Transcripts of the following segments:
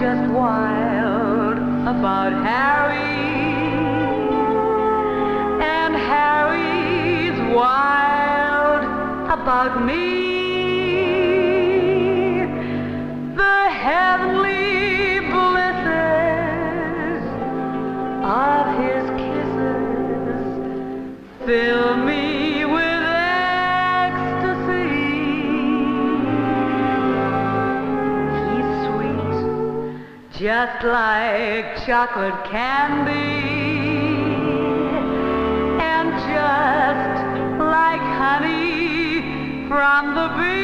just wild about Harry. And Harry's wild about me. Just like chocolate candy, and just like honey from the bee.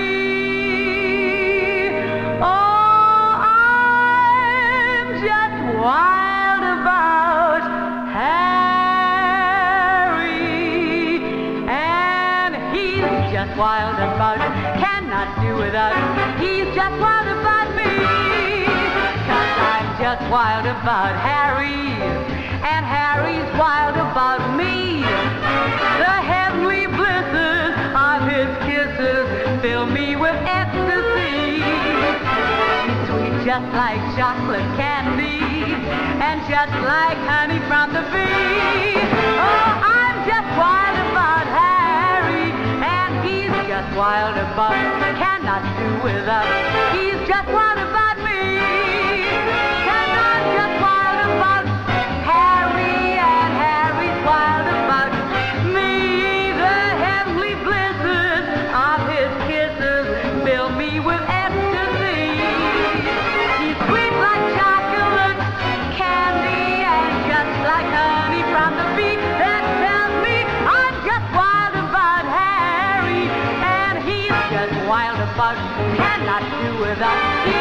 Oh, I'm just wild about Harry, and he's just wild about, cannot do without. He's just wild just wild about Harry, and Harry's wild about me. The heavenly blisses of his kisses fill me with ecstasy. Sweet just like chocolate candy, and just like honey from the bee. Oh, I'm just wild about Harry, and he's just wild about, cannot do without. He's just wild bug. Cannot do without